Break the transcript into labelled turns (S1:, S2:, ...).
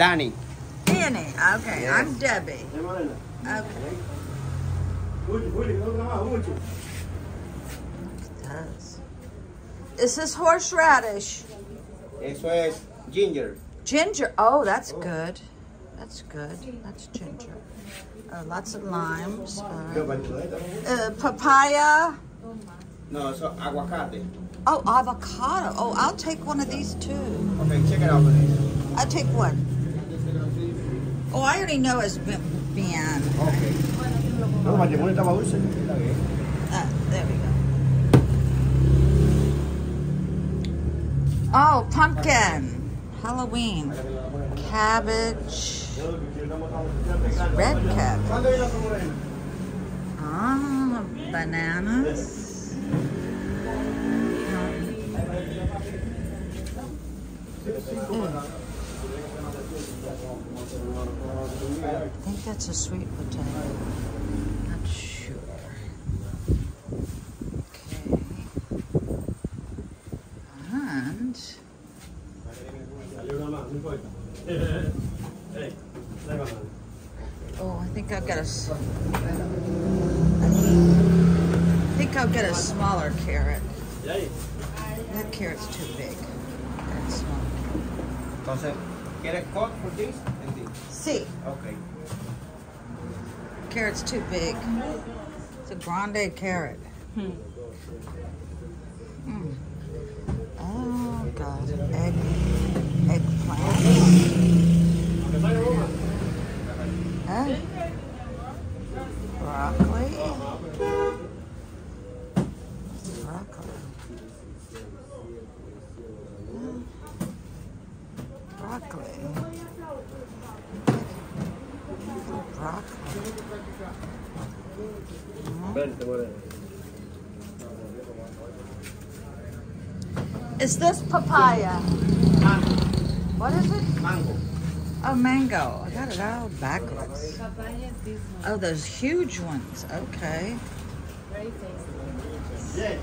S1: Danny.
S2: Danny. Okay,
S1: Yes.
S2: I'm Debbie. Okay. Does. This is horseradish.
S1: Eso es ginger.
S2: Ginger. Oh, that's good. That's good. That's ginger. Uh, lots of limes. Uh, uh, papaya.
S1: No, eso aguacate.
S2: Oh, avocado. Oh, I'll take one of these too.
S1: Okay, check it out, please.
S2: I'll take one. Oh, I already know it's bien.
S1: Okay.
S3: No, matrimonio estaba dulce.
S2: Uh, there we go. Oh, pumpkin. Halloween. Cabbage. Red cabbage. Ah, bananas. Mm. I think that's a sweet potato. Not sure. Okay. And oh, I think I'll get a. s- I think I'll get a smaller carrot. That carrot's too big. That's small.
S1: Entonces, ¿quieres cut for this and this?
S2: See,
S1: Okay.
S2: carrot's too big. It's a grande carrot. Hmm. Mm. Oh God, egg, eggplant. Huh? Broccoli. Broccoli. Is this papaya?
S1: Mango.
S2: What is it?
S1: Mango.
S2: Oh, mango. I got it all backwards. Oh, those huge ones. Okay.
S4: Very tasty.
S3: Yeah.